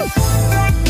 Woo!